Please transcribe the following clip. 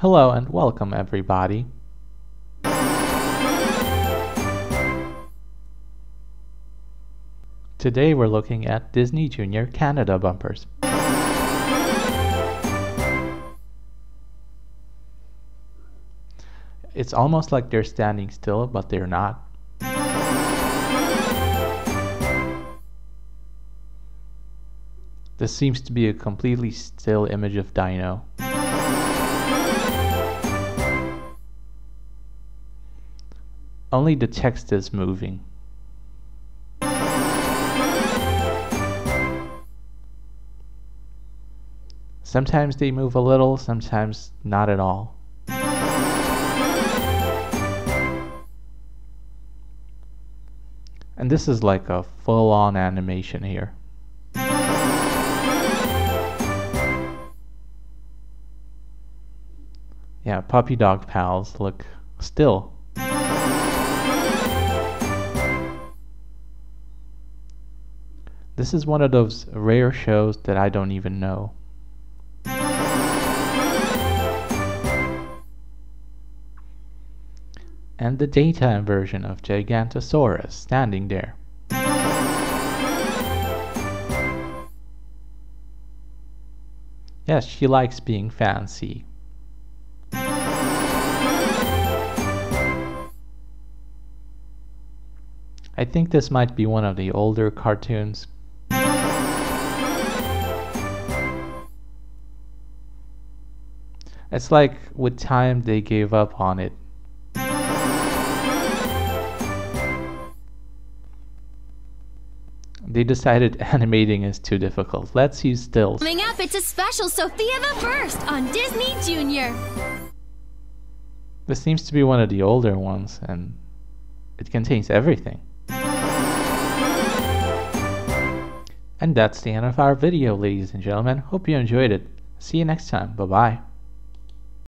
Hello and welcome everybody. Today we're looking at Disney Junior Canada bumpers. It's almost like they're standing still, but they're not. This seems to be a completely still image of Dino. Only the text is moving. Sometimes they move a little, sometimes not at all. And this is like a full-on animation here. Yeah, puppy dog pals look still. This is one of those rare shows that I don't even know. And the daytime version of Gigantosaurus standing there. Yes, she likes being fancy. I think this might be one of the older cartoons. It's like with time they gave up on it. They decided animating is too difficult. Let's use stills. Coming up, it's a special Sofia the First on Disney Junior. This seems to be one of the older ones, and it contains everything. And that's the end of our video, ladies and gentlemen. Hope you enjoyed it. See you next time. Bye bye.